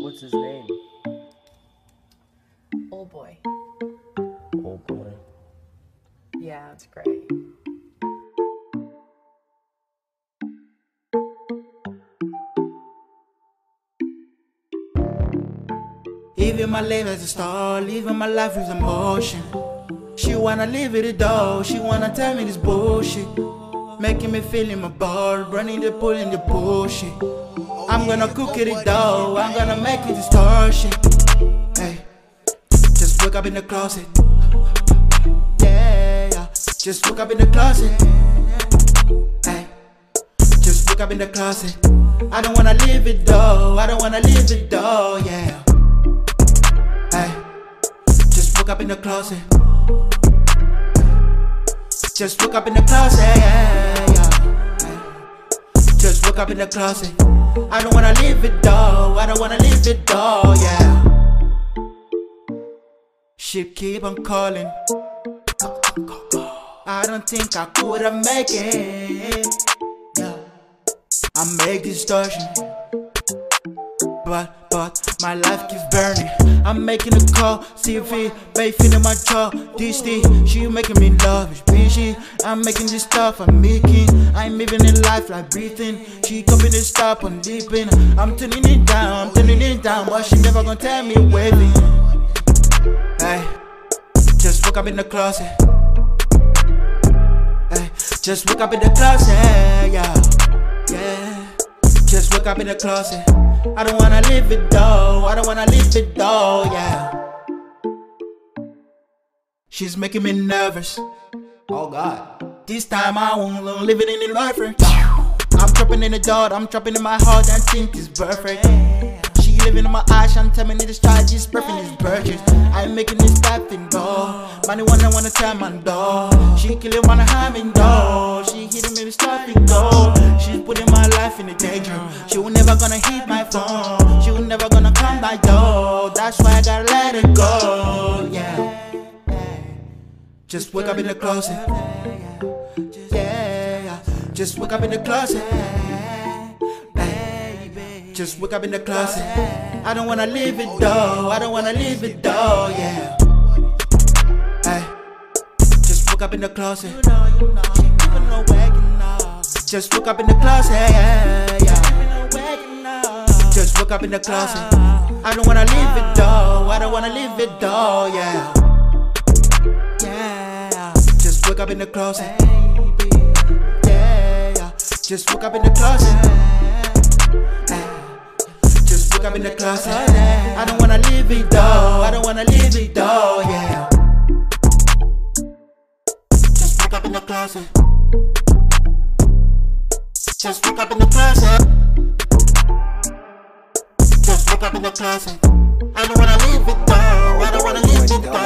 What's his name? Old boy. Old boy. Yeah, it's great. Even my life as a star, living my life with emotion. She wanna live it though, she wanna tell me this bullshit. Making me feel in my ball, running the pool in the bullshit. I'm gonna cook it though, I'm gonna make it distortion. Hey, just wake up in the closet. Yeah, yeah. just wake up in the closet. Hey, just wake up in the closet. I don't wanna leave it though, I don't wanna leave it though, yeah. Hey, just woke up in the closet. Just woke up in the closet, yeah, yeah. Just woke up in the closet. I don't wanna leave it though, I don't wanna leave it though, yeah. Shit keep on calling. I don't think I could have made it. Yeah. I make distortion. But, but, my life keeps burning. I'm making a call, CV, bathing in my jaw. This thing, she making me love, it's busy. I'm making this stuff, I'm making. I'm living in life like breathing. She coming to stop, I'm leaping. I'm turning it down, I'm turning it down. But she never gonna tell me waving. Hey, just woke up in the closet. Hey, just woke up in the closet, yeah, yeah. Just woke up in the closet. I don't wanna live it though. I don't wanna live it though, yeah. She's making me nervous. Oh God. This time I won't live it in the life. I'm dropping in the door, I'm dropping in my heart and think it's perfect. She living in my eyes, I'm telling me this is perfect, this purchase. I'm making this type thing go. Money wanna wanna tell my door. She killing wanna have me though. She hitting me with and go. She's putting my life in the danger. She will never gonna hit my phone. She will never gonna come by door. That's why I gotta let it go. Yeah. Just wake up in the closet. Yeah. Just wake up in the closet. Just wake up in the closet. I don't wanna leave it though. I don't wanna leave it though. Yeah. Wake up in the closet. Just wake up in the closet. Yeah, yeah. Just wake up in the closet. I don't wanna leave it though. I don't wanna leave it though. Yeah. Yeah. Just wake up in the closet. Yeah, yeah. Just wake up in the closet. Just wake up in the closet. I don't wanna leave it though. I don't wanna leave it though. person. Just woke up in the closet. Just woke up in the closet. I don't wanna leave it though. I don't wanna leave it though.